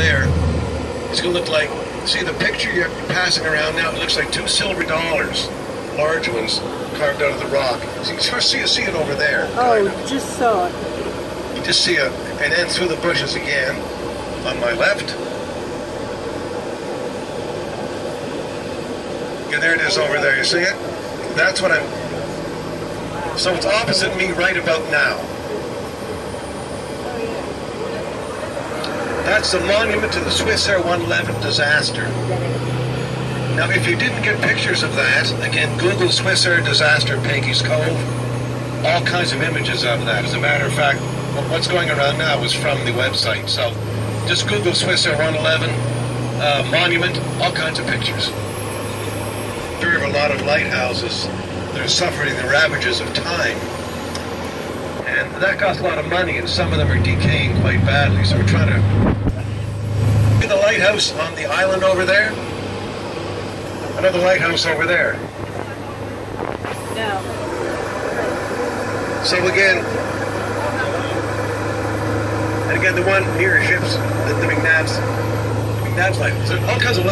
there, it's going to look like, see the picture you're passing around now, it looks like two silver dollars, large ones, carved out of the rock. So you can see, see it over there. Oh, kind of. just saw it. You just see it, and then through the bushes again, on my left. Yeah, there it is over there, you see it? That's what I'm, so it's opposite me right about now. That's the monument to the Swissair 111 disaster. Now, if you didn't get pictures of that, again, Google Swissair disaster Peggy's Cove. All kinds of images of that. As a matter of fact, what's going around now is from the website. So just Google Swissair 111 uh, monument, all kinds of pictures. There are a lot of lighthouses that are suffering the ravages of time. And that costs a lot of money, and some of them are decaying quite badly. So we're trying to. The lighthouse on the island over there? Another lighthouse over there. No. So again, and again, the one near ships, the, the McNabbs, McNabbs lighthouse. So all kinds of